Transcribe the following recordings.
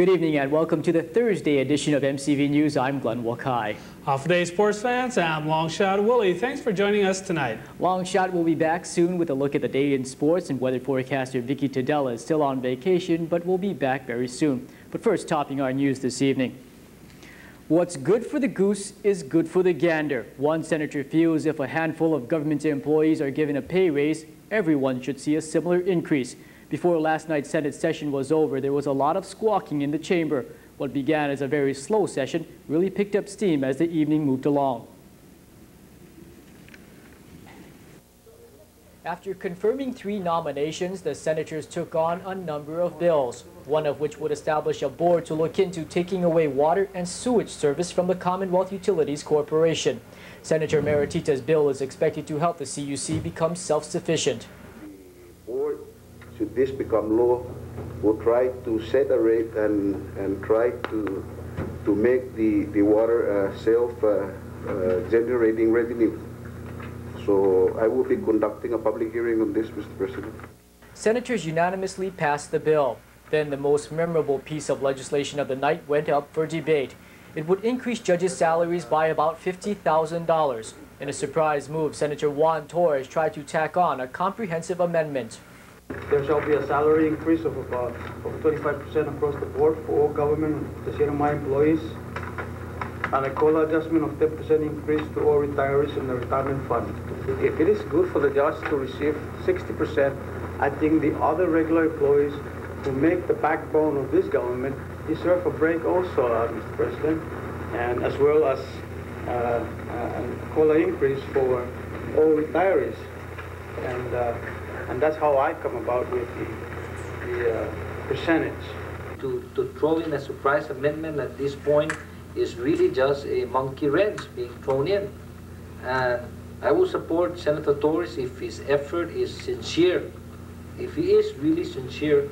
Good evening and welcome to the Thursday edition of MCV News. I'm Glenn Wakai. Uh, Hafa adai sports fans, I'm Longshot Willie. Thanks for joining us tonight. Longshot will be back soon with a look at the day in sports and weather forecaster Vicky Tadella is still on vacation but will be back very soon. But first, topping our news this evening. What's good for the goose is good for the gander. One senator feels if a handful of government employees are given a pay raise, everyone should see a similar increase. Before last night's Senate session was over, there was a lot of squawking in the chamber. What began as a very slow session really picked up steam as the evening moved along. After confirming three nominations, the senators took on a number of bills, one of which would establish a board to look into taking away water and sewage service from the Commonwealth Utilities Corporation. Senator Maritita's bill is expected to help the CUC become self-sufficient. Should this become law, we'll try to set a rate and, and try to, to make the, the water uh, self-generating uh, uh, revenue. So I will be conducting a public hearing on this, Mr. President. Senators unanimously passed the bill. Then the most memorable piece of legislation of the night went up for debate. It would increase judges' salaries by about $50,000. In a surprise move, Senator Juan Torres tried to tack on a comprehensive amendment. There shall be a salary increase of about of 25% across the board for all government CNMI employees and a COLA adjustment of 10% increase to all retirees in the retirement fund. If it is good for the judge to receive 60%, I think the other regular employees who make the backbone of this government deserve a break also, uh, Mr. President, and as well as uh, a COLA increase for all retirees. And, uh, and that's how I come about with the, the uh, percentage. To, to throw in a surprise amendment at this point is really just a monkey wrench being thrown in. And I will support Senator Torres if his effort is sincere. If he is really sincere,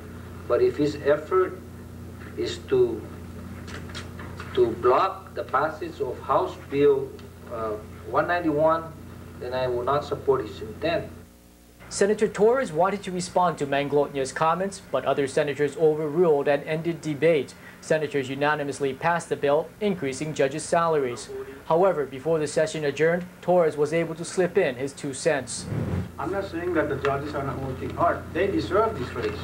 but if his effort is to to block the passage of House Bill uh, 191, then I will not support his intent. Senator Torres wanted to respond to Manglona's comments, but other senators overruled and ended debate. Senators unanimously passed the bill, increasing judges' salaries. However, before the session adjourned, Torres was able to slip in his two cents. I'm not saying that the judges are not working hard. They deserve this raise.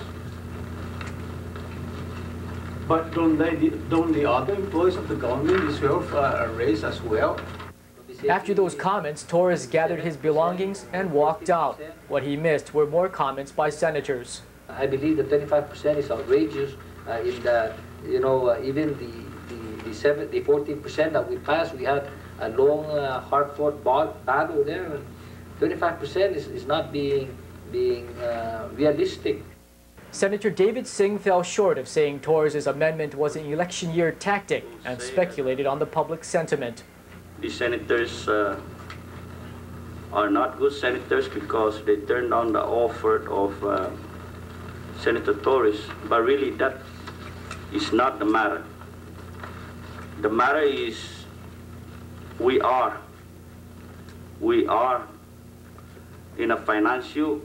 But don't, they, don't the other employees of the government deserve a raise as well? After those comments, Torres gathered his belongings and walked out. What he missed were more comments by senators. I believe the 25% is outrageous. Uh, in the, you know, uh, even the, the, the, seven, the 14% that we passed, we had a long, uh, hard-fought battle there. 25% is, is not being, being uh, realistic. Senator David Cing fell short of saying Torres' amendment was an election year tactic and speculated on the public sentiment the senators uh, are not good senators because they turned down the offer of uh, Senator Torres. But really, that is not the matter. The matter is we are, we are in a financial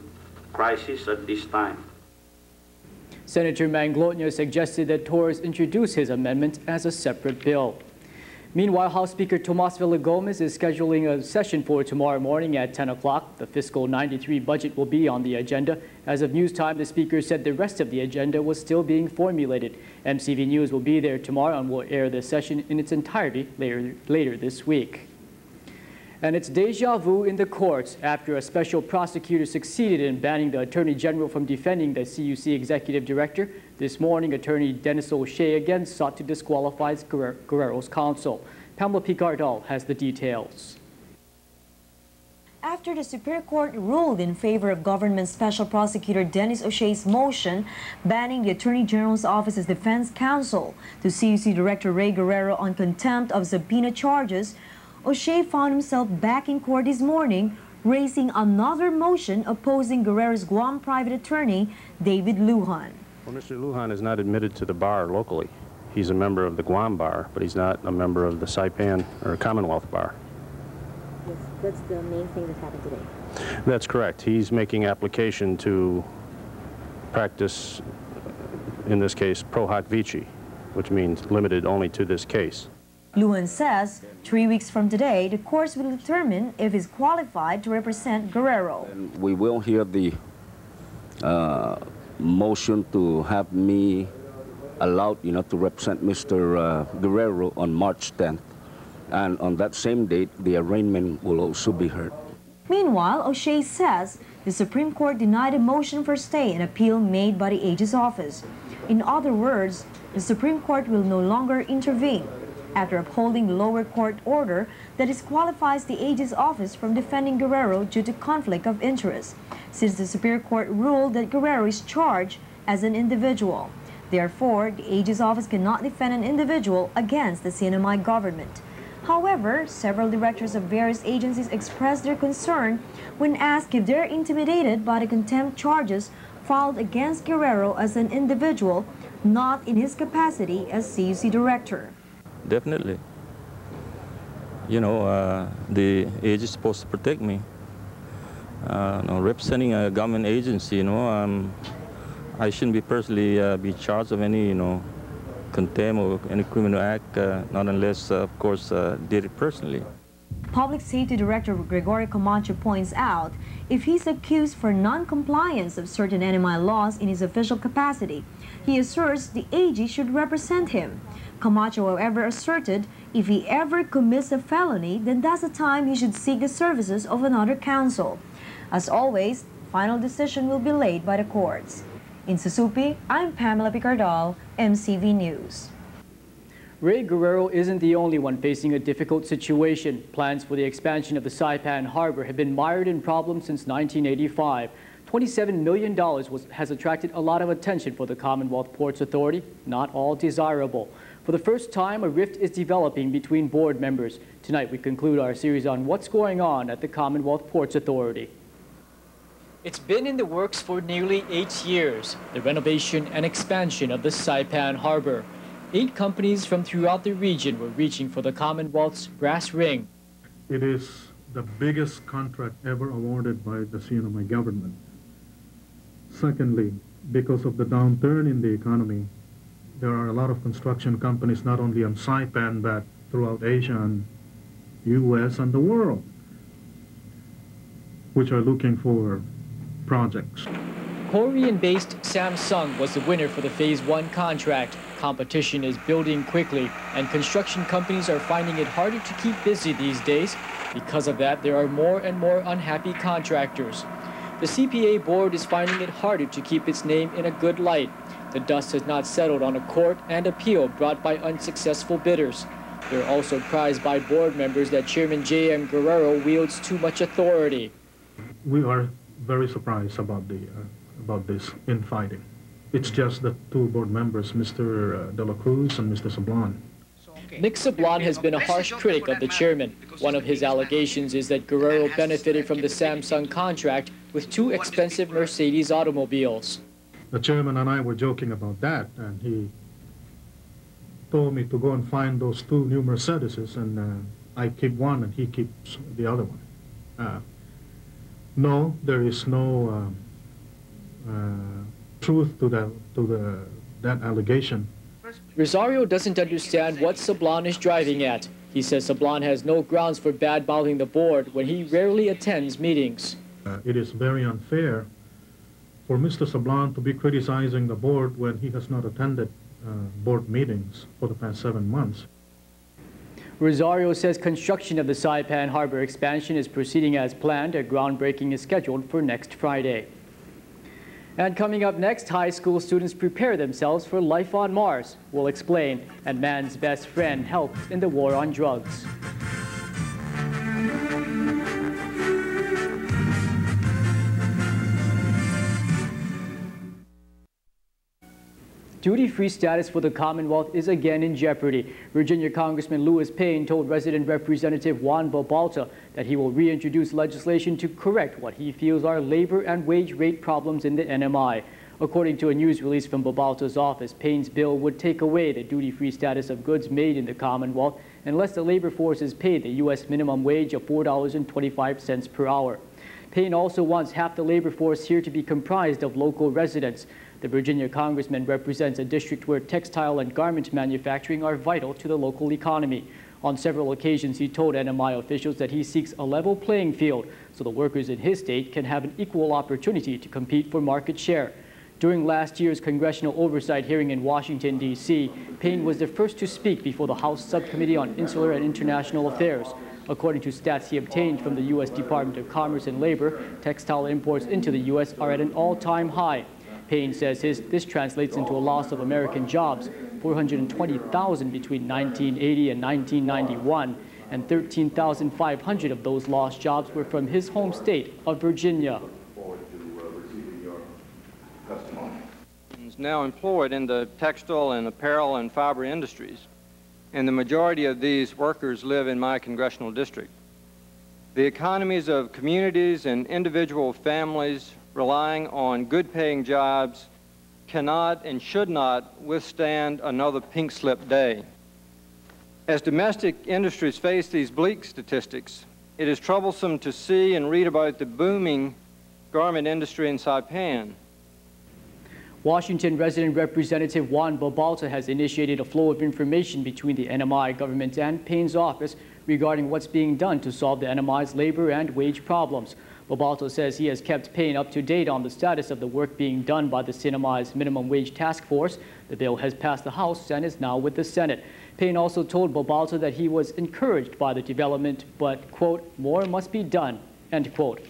crisis at this time. Senator Manglona suggested that Torres introduce his amendment as a separate bill. Meanwhile, House Speaker Tomas Villagomez is scheduling a session for tomorrow morning at 10 o'clock. The fiscal 93 budget will be on the agenda. As of news time, the Speaker said the rest of the agenda was still being formulated. MCV News will be there tomorrow and will air the session in its entirety later, later this week. And it's deja vu in the courts after a special prosecutor succeeded in banning the Attorney General from defending the CUC Executive Director. This morning, Attorney Dennis O'Shea again sought to disqualify Guerrero's counsel. Pamela Picardal has the details. After the Superior Court ruled in favor of Government Special Prosecutor Dennis O'Shea's motion banning the Attorney General's Office's defense counsel to CUC Director Ray Guerrero on contempt of subpoena charges, O'Shea found himself back in court this morning raising another motion opposing Guerrero's Guam private attorney, David Lujan. Well, Mr. Lujan is not admitted to the bar locally. He's a member of the Guam bar, but he's not a member of the Saipan or Commonwealth bar. Yes, that's the main thing that happened today. That's correct. He's making application to practice, in this case, pro hac vice, which means limited only to this case. Lujan says three weeks from today, the courts will determine if he's qualified to represent Guerrero. And we will hear the uh, motion to have me allowed, you know, to represent Mr. Uh, Guerrero on March 10th. And on that same date, the arraignment will also be heard. Meanwhile, O'Shea says the Supreme Court denied a motion for stay and appeal made by the AG's office. In other words, the Supreme Court will no longer intervene after upholding the lower court order that disqualifies the AG's office from defending Guerrero due to conflict of interest, since the Superior Court ruled that Guerrero is charged as an individual. Therefore, the AG's office cannot defend an individual against the CNMI government. However, several directors of various agencies expressed their concern when asked if they're intimidated by the contempt charges filed against Guerrero as an individual, not in his capacity as CUC director. Definitely. You know, uh, the AG is supposed to protect me. Uh, no, representing a government agency, you know, um, I shouldn't be personally uh, be charged of any, you know, contempt or any criminal act, uh, not unless, uh, of course, uh, did it personally. Public Safety Director Gregory Camacho points out if he's accused for non-compliance of certain NMI laws in his official capacity, he asserts the AG should represent him. Camacho, however, asserted if he ever commits a felony, then that's the time he should seek the services of another counsel. As always, final decision will be laid by the courts. In Susupe, I'm Pamela Picardal, MCV News. Ray Guerrero isn't the only one facing a difficult situation. Plans for the expansion of the Saipan Harbor have been mired in problems since 1985. $27 million was, has attracted a lot of attention for the Commonwealth Ports Authority, not all desirable. For the first time, a rift is developing between board members. Tonight, we conclude our series on what's going on at the Commonwealth Ports Authority. It's been in the works for nearly eight years, the renovation and expansion of the Saipan Harbor. Eight companies from throughout the region were reaching for the Commonwealth's brass ring. It is the biggest contract ever awarded by the CNMI government. Secondly, because of the downturn in the economy, there are a lot of construction companies not only on Saipan but throughout Asia and US and the world which are looking for projects. Korean-based Samsung was the winner for the Phase 1 contract. Competition is building quickly, and construction companies are finding it harder to keep busy these days. Because of that, there are more and more unhappy contractors. The CPA board is finding it harder to keep its name in a good light. The dust has not settled on a court and appeal brought by unsuccessful bidders. They're also prized by board members that Chairman J.M. Guerrero wields too much authority. We are very surprised about the uh, about this infighting. It's just the two board members, Mr. uh, De La Cruz and Mr. Sablan. Nick Sablan has been a harsh critic of the chairman. One of his allegations is that Guerrero benefited from the Samsung contract with two expensive Mercedes automobiles. The chairman and I were joking about that, and he told me to go and find those two new Mercedeses, and uh, I keep one and he keeps the other one. Uh, no, there is no um, uh, truth to that to the that allegation. Rosario doesn't understand what Sablan is driving at. He says Sablan has no grounds for bad-mouthing the board when he rarely attends meetings. Uh, it is very unfair for Mr. Sablan to be criticizing the board when he has not attended uh, board meetings for the past seven months. Rosario says construction of the Saipan Harbor expansion is proceeding as planned. A groundbreaking is scheduled for next Friday. And coming up next, high school students prepare themselves for life on Mars. We'll explain. And man's best friend helps in the war on drugs. Duty-free status for the Commonwealth is again in jeopardy. Virginia Congressman Lewis Payne told resident Representative Juan Babauta that he will reintroduce legislation to correct what he feels are labor and wage rate problems in the NMI. According to a news release from Babauta's office, Payne's bill would take away the duty-free status of goods made in the Commonwealth unless the labor force is paid the U.S. minimum wage of $4.25 per hour. Payne also wants half the labor force here to be comprised of local residents. The Virginia congressman represents a district where textile and garment manufacturing are vital to the local economy. On several occasions, he told NMI officials that he seeks a level playing field so the workers in his state can have an equal opportunity to compete for market share. During last year's congressional oversight hearing in Washington, D.C., Payne was the first to speak before the House Subcommittee on Insular and International Affairs. According to stats he obtained from the U.S. Department of Commerce and Labor, textile imports into the U.S. are at an all-time high. Payne says his, this translates into a loss of American jobs, 420,000 between 1980 and 1991, and 13,500 of those lost jobs were from his home state of Virginia. Now employed in the textile and apparel and fiber industries, and the majority of these workers live in my congressional district. The economies of communities and individual families relying on good paying jobs cannot and should not withstand another pink slip day. As domestic industries face these bleak statistics, it is troublesome to see and read about the booming garment industry in Saipan. Washington resident Representative Juan Babauta has initiated a flow of information between the NMI government and Payne's office regarding what's being done to solve the NMI's labor and wage problems. Babauta says he has kept Payne up to date on the status of the work being done by the CNMI's Minimum Wage Task Force. The bill has passed the House and is now with the Senate. Payne also told Babauta that he was encouraged by the development, but, quote, more must be done, end quote.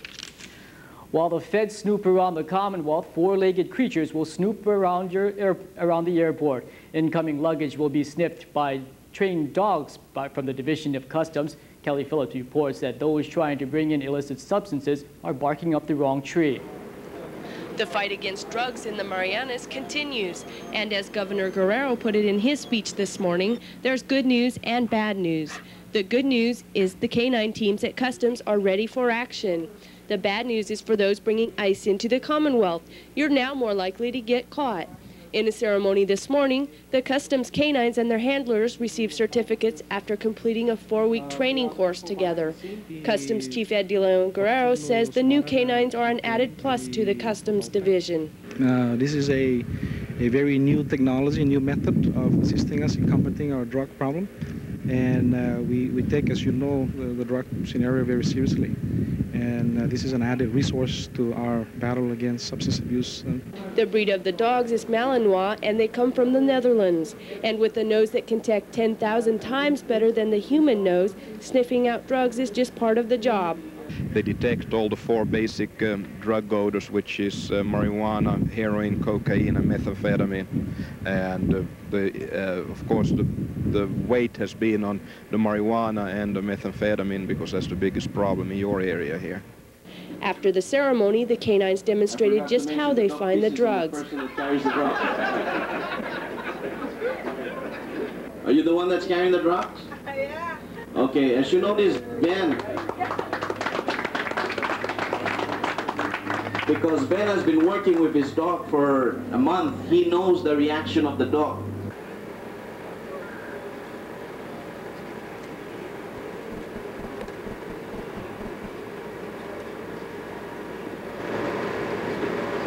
While the feds snoop around the Commonwealth, four-legged creatures will snoop around, your air, around the airport. Incoming luggage will be sniffed by trained dogs by, from the Division of Customs. Kelly Phillips reports that those trying to bring in illicit substances are barking up the wrong tree. The fight against drugs in the Marianas continues, and as Governor Guerrero put it in his speech this morning, there's good news and bad news. The good news is the K-9 teams at Customs are ready for action. The bad news is for those bringing ice into the Commonwealth. You're now more likely to get caught. In a ceremony this morning, the Customs canines and their handlers received certificates after completing a four-week training course together. Customs Chief Ed Guerrero says the new canines are an added plus to the Customs Division. Uh, this is a, a very new technology, new method of assisting us in combating our drug problem. And uh, we, we take, as you know, the, the drug scenario very seriously and uh, this is an added resource to our battle against substance abuse. The breed of the dogs is Malinois, and they come from the Netherlands. And with a nose that can detect 10,000 times better than the human nose, sniffing out drugs is just part of the job. They detect all the four basic um, drug odors, which is uh, marijuana, heroin, cocaine, and methamphetamine. And uh, the, uh, of course, the, the weight has been on the marijuana and the methamphetamine because that's the biggest problem in your area here. After the ceremony, the canines demonstrated just how they find the drugs. Are you the one that's carrying the drugs? Yeah. Okay, as you notice, Ben because Ben has been working with his dog for a month. He knows the reaction of the dog.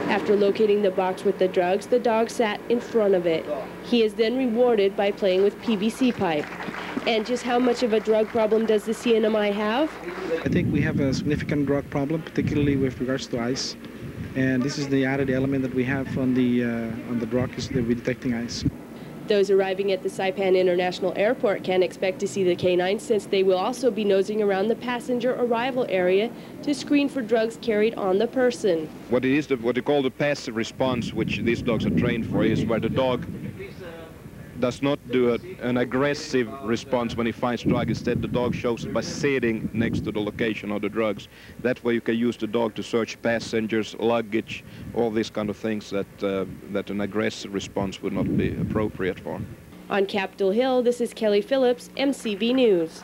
After locating the box with the drugs, the dog sat in front of it. He is then rewarded by playing with PVC pipe. And just how much of a drug problem does the CNMI have? I think we have a significant drug problem, particularly with regards to ice. And this is the added element that we have on the, uh, on the drug is that we're detecting ice. Those arriving at the Saipan International Airport can expect to see the canines since they will also be nosing around the passenger arrival area to screen for drugs carried on the person. What it is, the, what they call the passive response, which these dogs are trained for, is where the dog does not do a, an aggressive response when he finds drug. Instead, the dog shows it by sitting next to the location of the drugs. That way you can use the dog to search passengers, luggage, all these kind of things that, uh, that an aggressive response would not be appropriate for. On Capitol Hill, this is Kelly Phillips, MCV News.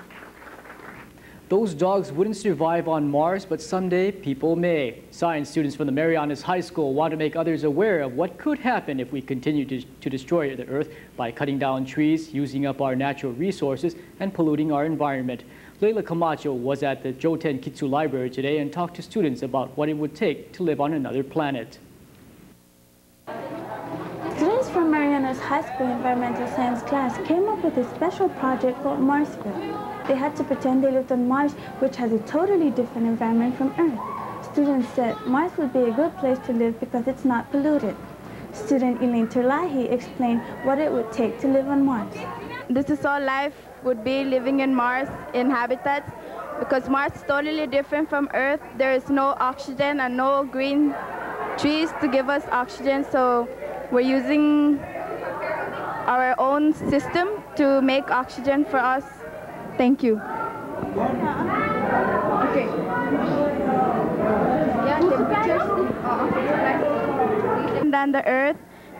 Those dogs wouldn't survive on Mars, but someday people may. Science students from the Marianas High School want to make others aware of what could happen if we continue to, to destroy the Earth by cutting down trees, using up our natural resources, and polluting our environment. Leila Camacho was at the Joeten-Kiyu Library today and talked to students about what it would take to live on another planet. Students from Marianas High school environmental science class came up with a special project called Marsville. They had to pretend they lived on Mars, which has a totally different environment from Earth. Students said Mars would be a good place to live because it's not polluted. Student Elaine Terlahi explained what it would take to live on Mars. This is all life would be living in Mars in habitats because Mars is totally different from Earth. There is no oxygen and no green trees to give us oxygen, so we're using our own system to make oxygen for us. Thank you. Uh, okay. Than the Earth,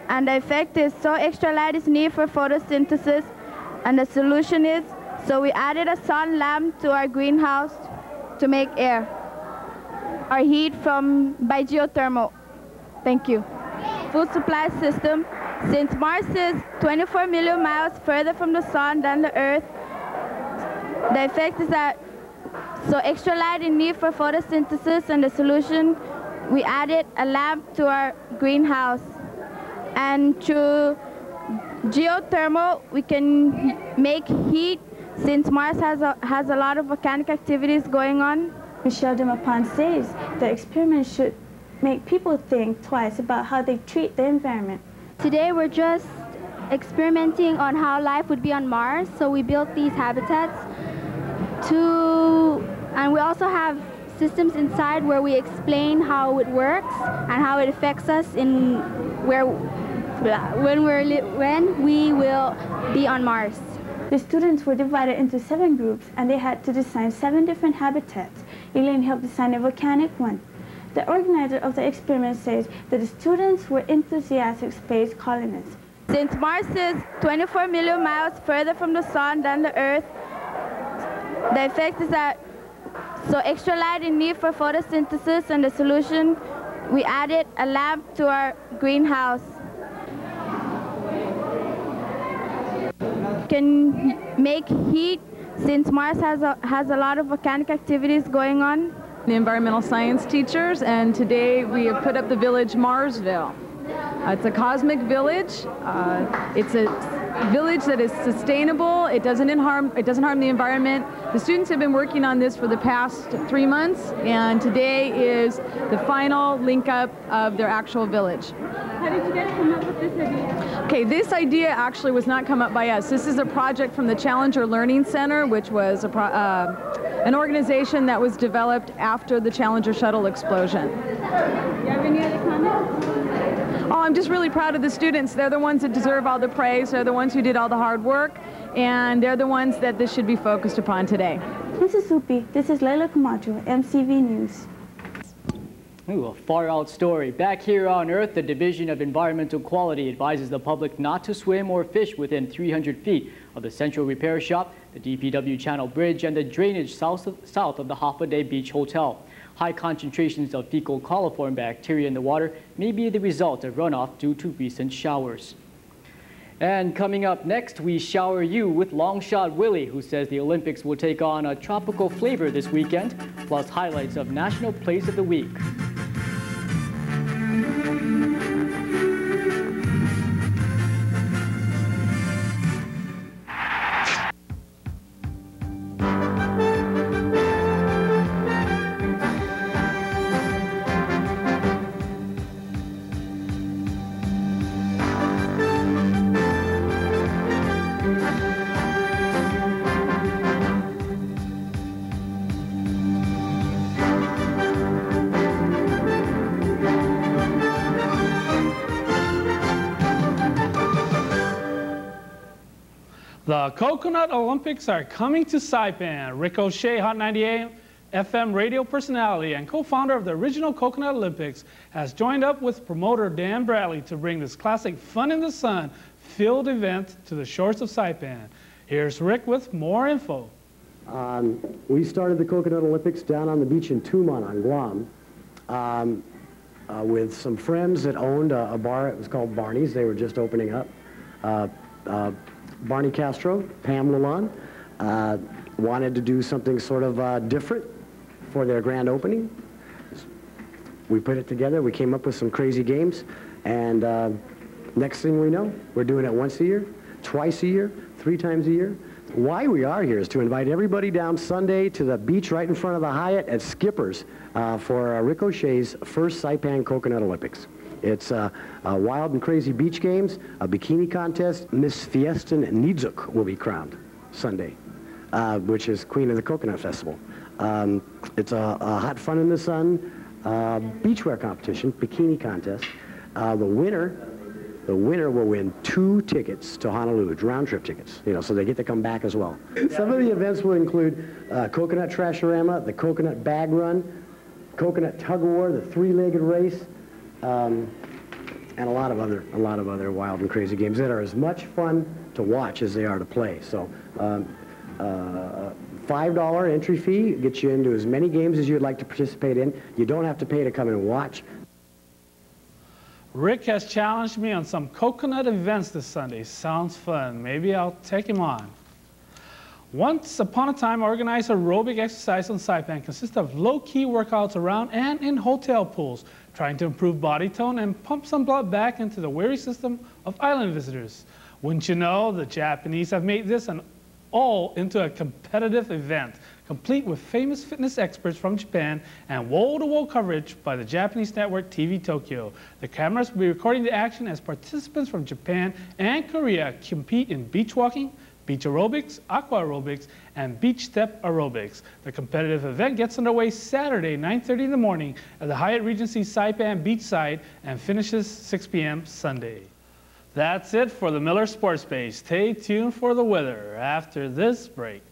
and the effect is so extra light is needed for photosynthesis, and the solution is so we added a sun lamp to our greenhouse to make air. Our heat from by geothermal. Thank you. Food supply system. Since Mars is 24 million miles further from the sun than the Earth, the effect is that so extra light is needed for photosynthesis and the solution, we added a lamp to our greenhouse. And through geothermal, we can make heat since Mars has a, has a lot of volcanic activities going on. Michelle de says the experiment should make people think twice about how they treat the environment. Today we're just experimenting on how life would be on Mars, so we built these habitats to, and we also have systems inside where we explain how it works and how it affects us in where when we're when we will be on Mars. The students were divided into seven groups and they had to design seven different habitats. Elaine helped design a volcanic one. The organizer of the experiment says that the students were enthusiastic space colonists. Since Mars is 24 million miles further from the sun than the Earth, the effect is that so extra light is needed for photosynthesis and the solution, we added a lamp to our greenhouse. Can make heat since Mars has a, has a lot of volcanic activities going on. The environmental science teachers and today we have put up the village Marsville. Uh, it's a cosmic village. Uh, it's a village that is sustainable. It doesn't harm. It doesn't harm the environment. The students have been working on this for the past three months, and today is the final link up of their actual village. How did you guys come up with this idea? Okay, this idea actually was not come up by us. This is a project from the Challenger Learning Center, which was a uh, an organization that was developed after the Challenger shuttle explosion. Do you have any other comments? I'm just really proud of the students. They're the ones that deserve all the praise. They're the ones who did all the hard work, and they're the ones that this should be focused upon today. Mississippi, this is Leila Camacho, MCV News. Ooh, a far out story. Back here on Earth, the Division of Environmental Quality advises the public not to swim or fish within 300 feet of the Central Repair Shop, the DPW Channel Bridge, and the drainage south of, south of the Holiday Beach Hotel. High concentrations of fecal coliform bacteria in the water may be the result of runoff due to recent showers. And coming up next, we shower you with Longshot Willie, who says the Olympics will take on a tropical flavor this weekend, plus highlights of National Place of the Week. Coconut Olympics are coming to Saipan. Ricochet Hot 98 FM radio personality and co-founder of the original Coconut Olympics has joined up with promoter Dan Bradley to bring this classic Fun in the Sun field event to the shores of Saipan. Here's Rick with more info. Um, we started the Coconut Olympics down on the beach in Tumon on Guam um, uh, with some friends that owned a, a, bar. It was called Barney's. They were just opening up. Uh, uh, Barney Castro, Pam Lalonde, uh, wanted to do something sort of uh, different for their grand opening. We put it together. We came up with some crazy games, and uh, Next thing we know, we're doing it once a year, twice a year, three times a year. Why we are here is to invite everybody down Sunday to the beach right in front of the Hyatt at Skippers uh, for uh, Ricochet's first Saipan Coconut Olympics. It's uh, uh, wild and crazy beach games, a bikini contest. Miss Fiestan Nidzuk will be crowned Sunday, uh, which is Queen of the Coconut Festival. Um, it's a, a, hot fun in the sun uh, beachwear competition, bikini contest. Uh, the winner, the winner will win two tickets to Honolulu, round trip tickets. You know, so they get to come back as well. Some of the events will include uh, coconut trashorama, the coconut bag run, coconut tug of war, the three-legged race, um, and a lot of other a lot of other wild and crazy games that are as much fun to watch as they are to play. So. Um, uh, $5 entry fee gets you into as many games as you'd like to participate in. You don't have to pay to come and watch. Rick has challenged me on some coconut events this Sunday. Sounds fun. Maybe I'll take him on. Once upon a time, organized aerobic exercise on Saipan consists of low-key workouts around and in hotel pools, trying to improve body tone and pump some blood back into the weary system of island visitors. Wouldn't you know, the Japanese have made this an all into a competitive event, complete with famous fitness experts from Japan and wall-to-wall coverage by the Japanese network TV Tokyo. The cameras will be recording the action as participants from Japan and Korea compete in beach walking, beach aerobics, aqua aerobics, and beach step aerobics. The competitive event gets underway Saturday, 9.30 in the morning at the Hyatt Regency Saipan Beachside and finishes 6 p.m. Sunday. That's it for the Miller Sports Page. Stay tuned for the weather after this break.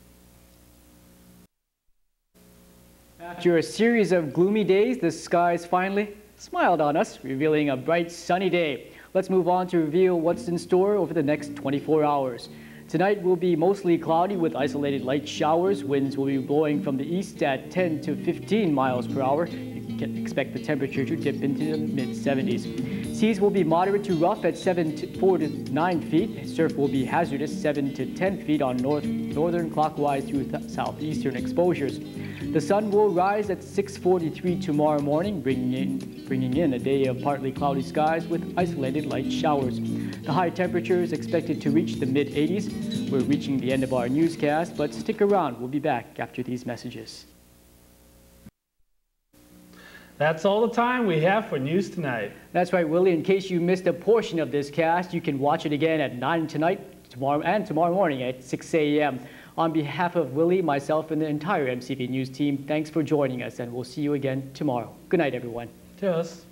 After a series of gloomy days, the skies finally smiled on us, revealing a bright sunny day. Let's move on to reveal what's in store over the next 24 hours. Tonight will be mostly cloudy with isolated light showers. Winds will be blowing from the east at 10 to 15 miles per hour. You can expect the temperature to dip into the mid 70s. Seas will be moderate to rough at 7 to 4 to 9 feet. Surf will be hazardous 7 to 10 feet on north, northern clockwise through southeastern exposures. The sun will rise at 6.43 tomorrow morning, bringing in, bringing in a day of partly cloudy skies with isolated light showers. The high temperature is expected to reach the mid-80s. We're reaching the end of our newscast, but stick around. We'll be back after these messages. That's all the time we have for news tonight. That's right, Willie. In case you missed a portion of this cast, you can watch it again at 9 tonight, tomorrow, and tomorrow morning at 6 a.m. On behalf of Willie, myself, and the entire MCV News team, thanks for joining us, and we'll see you again tomorrow. Good night, everyone. Cheers.